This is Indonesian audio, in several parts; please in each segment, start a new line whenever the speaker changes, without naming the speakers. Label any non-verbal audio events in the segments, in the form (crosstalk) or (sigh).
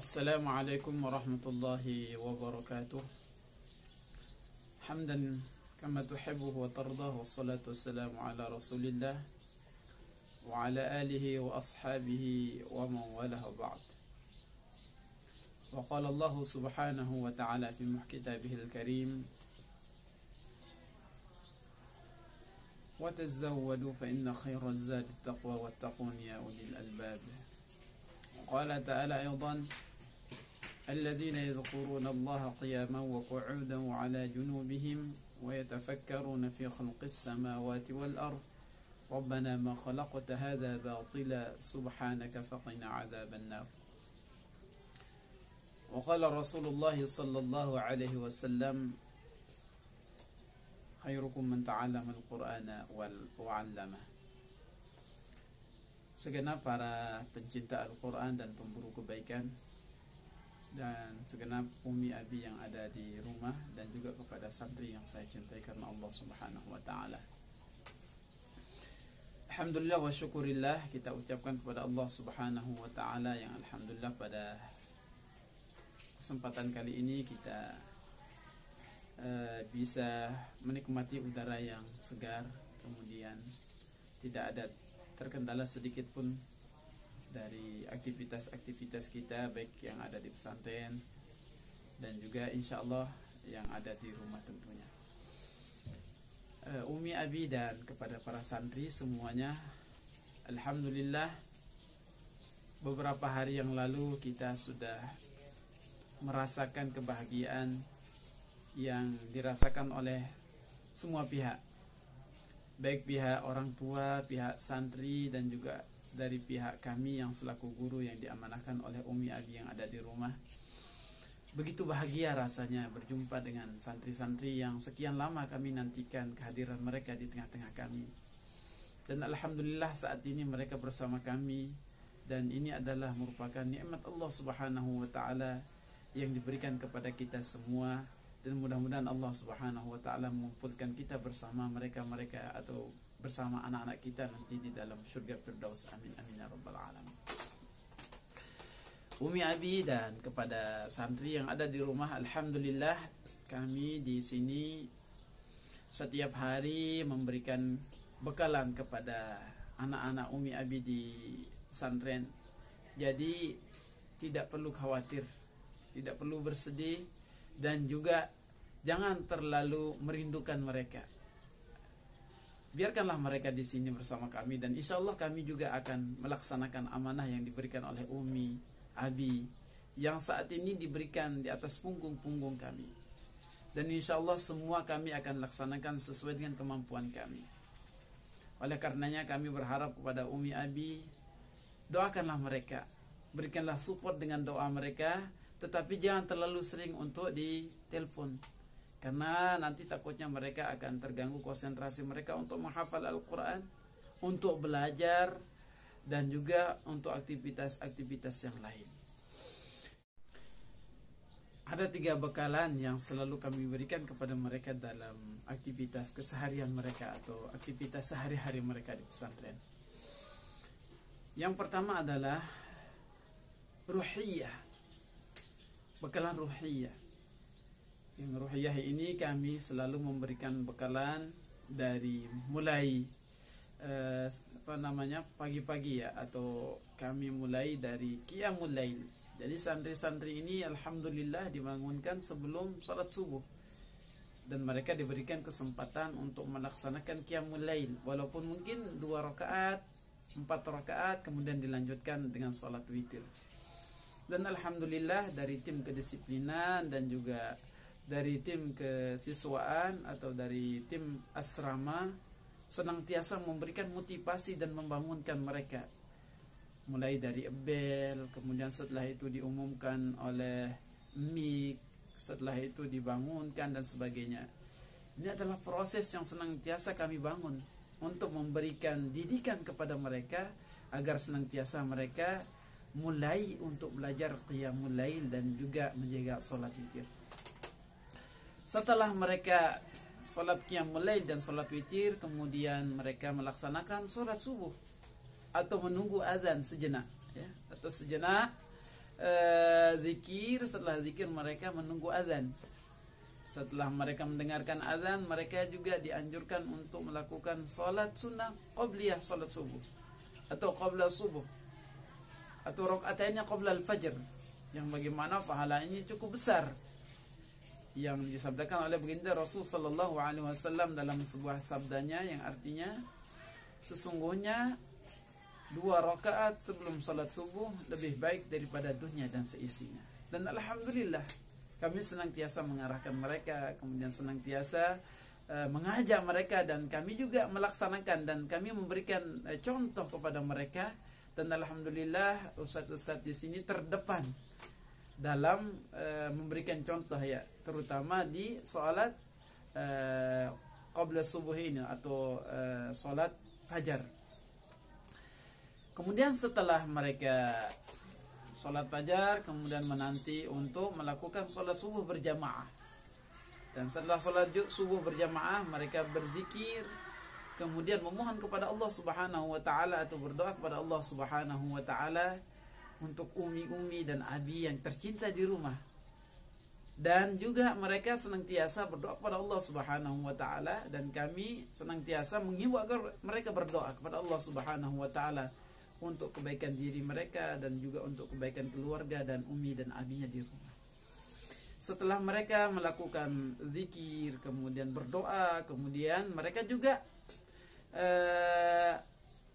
السلام عليكم ورحمة الله وبركاته. حمدا كما تحبه وترضاه والصلاة والسلام على رسول الله وعلى آله وأصحابه ومن والاه بعد. وقال الله سبحانه وتعالى في كتابه الكريم وتزودوا فإن خير الزاد التقوى واتقون يا أولي الألباب. وقال تعالى أيضا الذين يذكرون الله قياما وقعودا وعلى جنوبهم ويتفكرون في خلق السماوات والأرض. ربنا ما خلقت هذا باطلا سبحانك فقنا عذاب النار. وقال رسول الله صلى الله عليه وسلم خيركم من تعلم القرآن وعلمه. Segenap para pencinta Al-Quran dan pemburu kebaikan dan segenap umi abi yang ada di rumah dan juga kepada santri yang saya cintai karena Allah Subhanahu wa taala. Alhamdulillah wa syukurillah kita ucapkan kepada Allah Subhanahu wa taala yang alhamdulillah pada kesempatan kali ini kita uh, bisa menikmati udara yang segar kemudian tidak ada terkendala sedikit pun dari aktivitas-aktivitas kita baik yang ada di pesantren dan juga insya Allah yang ada di rumah tentunya. Uh, Umi Abi dan kepada para santri semuanya, Alhamdulillah beberapa hari yang lalu kita sudah merasakan kebahagiaan yang dirasakan oleh semua pihak baik pihak orang tua, pihak santri dan juga dari pihak kami yang selaku guru yang diamanahkan oleh Umi Abi yang ada di rumah. Begitu bahagia rasanya berjumpa dengan santri-santri yang sekian lama kami nantikan kehadiran mereka di tengah-tengah kami. Dan alhamdulillah saat ini mereka bersama kami dan ini adalah merupakan nikmat Allah Subhanahu wa taala yang diberikan kepada kita semua dan mudah-mudahan Allah Subhanahu wa taala mengumpulkan kita bersama mereka-mereka atau bersama anak-anak kita nanti di dalam surga Firdaus. Amin amin ya rabbal alamin. Umi Abi dan kepada santri yang ada di rumah alhamdulillah kami di sini setiap hari memberikan bekalan kepada anak-anak Umi Abi di santren. Jadi tidak perlu khawatir, tidak perlu bersedih dan juga jangan terlalu merindukan mereka. Biarkanlah mereka di sini bersama kami dan insya Allah kami juga akan melaksanakan amanah yang diberikan oleh Umi, Abi yang saat ini diberikan di atas punggung-punggung kami. Dan insya Allah semua kami akan laksanakan sesuai dengan kemampuan kami. Oleh karenanya kami berharap kepada Umi Abi, doakanlah mereka, berikanlah support dengan doa mereka, tetapi jangan terlalu sering untuk ditelepon karena nanti takutnya mereka akan terganggu konsentrasi mereka untuk menghafal Al-Quran untuk belajar dan juga untuk aktivitas-aktivitas yang lain ada tiga bekalan yang selalu kami berikan kepada mereka dalam aktivitas keseharian mereka atau aktivitas sehari-hari mereka di pesantren yang pertama adalah ruhiyah bekalan ruhiyah. Yang ruhiyah ini kami selalu memberikan bekalan dari mulai eh, apa namanya pagi-pagi ya atau kami mulai dari qiyamul lail. Jadi santri-santri ini alhamdulillah dibangunkan sebelum salat subuh. Dan mereka diberikan kesempatan untuk melaksanakan qiyamul lail. Walaupun mungkin dua rakaat, empat rakaat kemudian dilanjutkan dengan salat witir. Dan alhamdulillah dari tim kedisiplinan dan juga dari tim kesiswaan atau dari tim asrama senantiasa memberikan motivasi dan membangunkan mereka mulai dari bel kemudian setelah itu diumumkan oleh mik setelah itu dibangunkan dan sebagainya ini adalah proses yang senantiasa kami bangun untuk memberikan didikan kepada mereka agar senantiasa mereka mulai untuk belajar qiyamul lail dan juga menjaga salat witir. Setelah mereka salat qiyamul lail dan salat witir, kemudian mereka melaksanakan salat subuh atau menunggu azan sejenak ya, atau sejenak uh, zikir. Setelah zikir mereka menunggu azan setelah mereka mendengarkan azan mereka juga dianjurkan untuk melakukan sholat sunnah qobliyah sholat subuh atau qabla subuh atau rakaatnya qabla al-fajr yang bagaimana pahala ini cukup besar yang disabdakan oleh baginda Rasul sallallahu alaihi wasallam dalam sebuah sabdanya yang artinya sesungguhnya dua rakaat sebelum salat subuh lebih baik daripada dunia dan seisinya. Dan alhamdulillah kami senantiasa mengarahkan mereka kemudian senantiasa uh, mengajak mereka dan kami juga melaksanakan dan kami memberikan uh, contoh kepada mereka. Dan alhamdulillah ustadz-ustadz di sini terdepan dalam uh, memberikan contoh ya terutama di salat uh, qabla subuh ini atau uh, salat fajar. Kemudian setelah mereka salat fajar kemudian menanti untuk melakukan salat subuh berjamaah. Dan setelah salat subuh berjamaah mereka berzikir kemudian memohon kepada Allah Subhanahu wa taala atau berdoa kepada Allah Subhanahu wa taala untuk umi-umi dan abi yang tercinta di rumah dan juga mereka senantiasa berdoa kepada Allah Subhanahu wa taala dan kami senantiasa mengimbau agar mereka berdoa kepada Allah Subhanahu wa taala untuk kebaikan diri mereka dan juga untuk kebaikan keluarga dan umi dan abinya di rumah. Setelah mereka melakukan zikir, kemudian berdoa, kemudian mereka juga uh,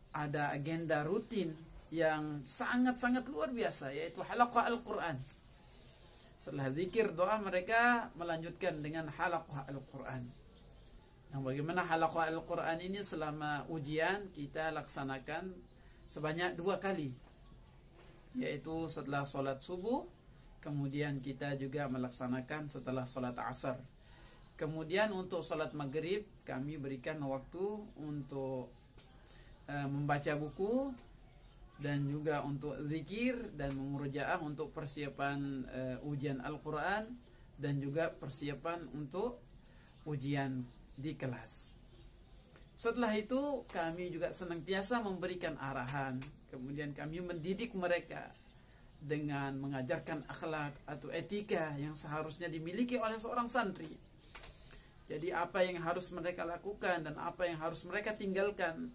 ada agenda rutin yang sangat-sangat luar biasa yaitu halaqah Al-Qur'an. Setelah zikir doa mereka melanjutkan dengan halaqah Al-Qur'an. Yang bagaimana halaqah Al-Qur'an ini selama ujian kita laksanakan sebanyak dua kali. Yaitu setelah sholat subuh, kemudian kita juga melaksanakan setelah sholat asar. Kemudian untuk sholat maghrib kami berikan waktu untuk uh, membaca buku dan juga untuk zikir dan memurojaah untuk persiapan uh, ujian Al-Qur'an dan juga persiapan untuk ujian di kelas. Setelah itu kami juga senantiasa memberikan arahan, kemudian kami mendidik mereka dengan mengajarkan akhlak atau etika yang seharusnya dimiliki oleh seorang santri. Jadi apa yang harus mereka lakukan dan apa yang harus mereka tinggalkan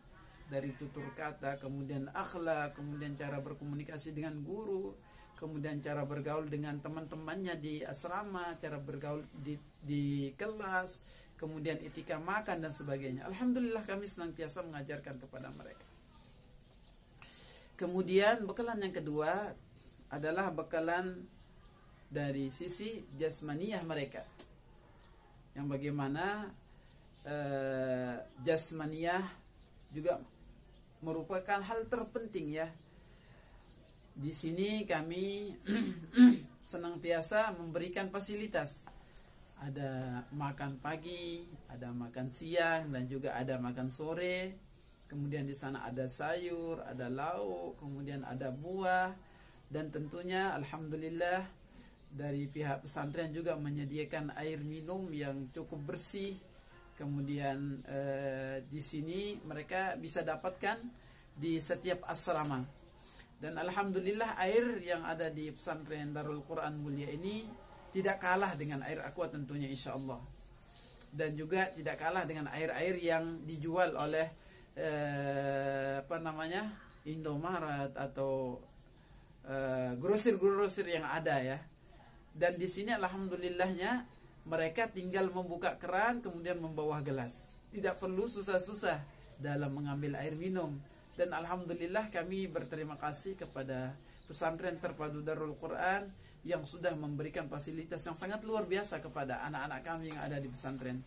dari tutur kata, kemudian akhlak, kemudian cara berkomunikasi dengan guru, kemudian cara bergaul dengan teman-temannya di asrama, cara bergaul di, di kelas, kemudian etika makan dan sebagainya. Alhamdulillah kami senantiasa mengajarkan kepada mereka. Kemudian bekalan yang kedua adalah bekalan dari sisi jasmaniyah mereka. Yang bagaimana uh, jasmaniyah juga merupakan hal terpenting ya. Di sini kami (clears throat) senantiasa memberikan fasilitas. Ada makan pagi, ada makan siang dan juga ada makan sore. Kemudian di sana ada sayur, ada lauk, kemudian ada buah dan tentunya alhamdulillah dari pihak pesantren juga menyediakan air minum yang cukup bersih Kemudian eh, di sini mereka bisa dapatkan di setiap asrama. Dan alhamdulillah air yang ada di pesantren Darul Quran Mulia ini tidak kalah dengan air aqua tentunya insya Allah. Dan juga tidak kalah dengan air-air yang dijual oleh eh, apa namanya Indomaret atau eh, grosir-grosir yang ada ya. Dan di sini alhamdulillahnya mereka tinggal membuka keran kemudian membawa gelas. Tidak perlu susah-susah dalam mengambil air minum. Dan alhamdulillah kami berterima kasih kepada pesantren terpadu Darul Quran yang sudah memberikan fasilitas yang sangat luar biasa kepada anak-anak kami yang ada di pesantren.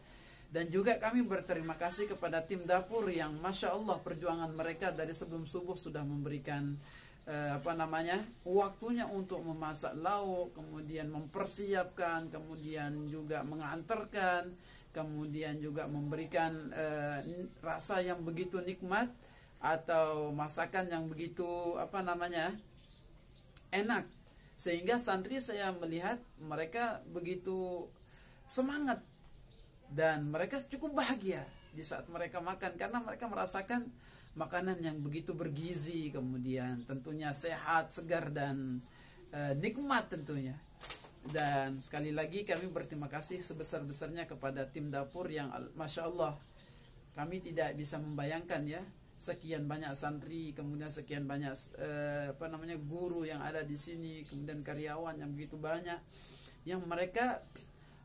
Dan juga kami berterima kasih kepada tim dapur yang Masya Allah perjuangan mereka dari sebelum subuh sudah memberikan eh, apa namanya waktunya untuk memasak lauk kemudian mempersiapkan kemudian juga mengantarkan kemudian juga memberikan eh, rasa yang begitu nikmat atau masakan yang begitu apa namanya enak. Sehingga santri saya melihat mereka begitu semangat dan mereka cukup bahagia di saat mereka makan. Karena mereka merasakan makanan yang begitu bergizi kemudian tentunya sehat segar dan uh, nikmat tentunya. Dan sekali lagi kami berterima kasih sebesar-besarnya kepada tim dapur yang masya Allah kami tidak bisa membayangkan ya sekian banyak santri kemudian sekian banyak uh, apa namanya guru yang ada di sini kemudian karyawan yang begitu banyak yang mereka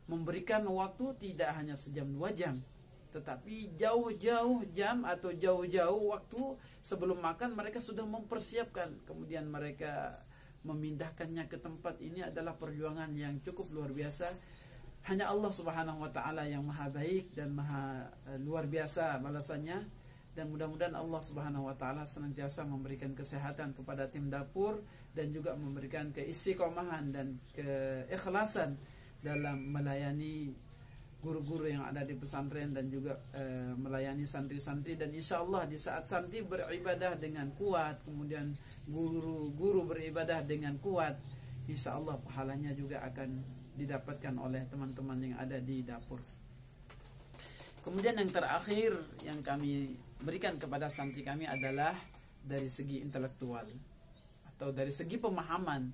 memberikan waktu tidak hanya sejam dua jam tetapi jauh-jauh jam atau jauh-jauh waktu sebelum makan mereka sudah mempersiapkan. Kemudian mereka memindahkannya ke tempat ini adalah perjuangan yang cukup luar biasa. Hanya Allah Subhanahu wa taala yang maha baik dan maha uh, luar biasa balasannya. Dan mudah-mudahan Allah Subhanahu wa taala senantiasa memberikan kesehatan kepada tim dapur dan juga memberikan keistiqomahan dan keikhlasan dalam melayani guru-guru yang ada di pesantren dan juga uh, melayani santri-santri. Dan insya Allah di saat santri beribadah dengan kuat kemudian guru-guru beribadah dengan kuat insya Allah pahalanya juga akan didapatkan oleh teman-teman yang ada di dapur. Kemudian yang terakhir yang kami berikan kepada santri kami adalah dari segi intelektual atau dari segi pemahaman.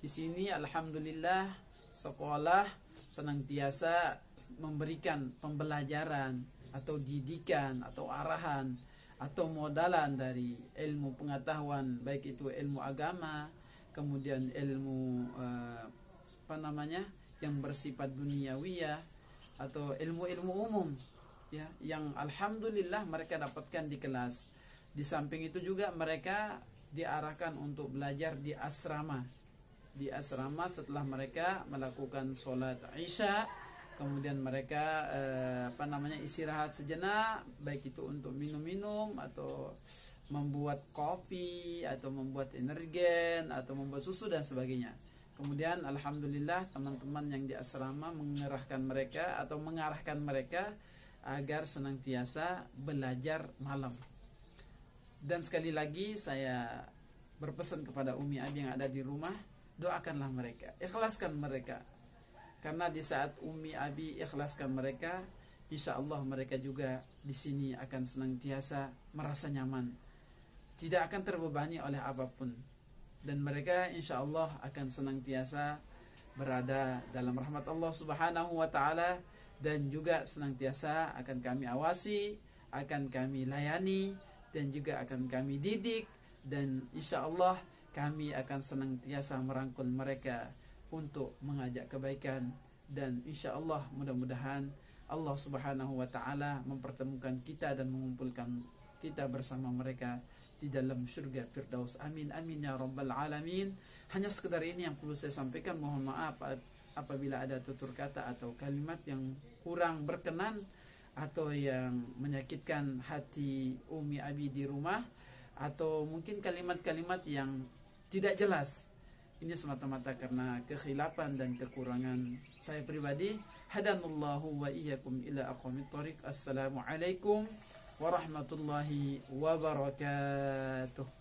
Di sini alhamdulillah sekolah senantiasa memberikan pembelajaran atau didikan atau arahan atau modalan dari ilmu pengetahuan baik itu ilmu agama kemudian ilmu uh, apa namanya yang bersifat duniawiyah atau ilmu-ilmu umum ya yang alhamdulillah mereka dapatkan di kelas. Di samping itu juga mereka diarahkan untuk belajar di asrama. Di asrama setelah mereka melakukan sholat isya kemudian mereka eh, apa namanya istirahat sejenak baik itu untuk minum-minum atau membuat kopi atau membuat energen atau membuat susu dan sebagainya. Kemudian alhamdulillah teman-teman yang di asrama mengerahkan mereka atau mengarahkan mereka agar senantiasa belajar malam. Dan sekali lagi saya berpesan kepada Umi Abi yang ada di rumah doakanlah mereka ikhlaskan mereka karena di saat Umi Abi ikhlaskan mereka, insya Allah mereka juga di sini akan senantiasa merasa nyaman. Tidak akan terbebani oleh apa pun. Dan mereka insya Allah akan senantiasa berada dalam rahmat Allah Subhanahu wa taala dan juga senantiasa akan kami awasi, akan kami layani dan juga akan kami didik dan insya Allah kami akan senantiasa merangkul mereka untuk mengajak kebaikan dan insya Allah mudah-mudahan Allah Subhanahu wa taala mempertemukan kita dan mengumpulkan kita bersama mereka di dalam surga Firdaus. Amin amin ya rabbal alamin. Hanya sekedar ini yang perlu saya sampaikan. Mohon maaf apabila ada tutur kata atau kalimat yang kurang berkenan atau yang menyakitkan hati Umi Abi di rumah atau mungkin kalimat-kalimat yang tidak jelas ini semata-mata karena kekhilafan dan kekurangan saya pribadi. Hadanallahu wa iyyakum ila aqwamit thariq. Assalamualaikum warahmatullahi wabarakatuh.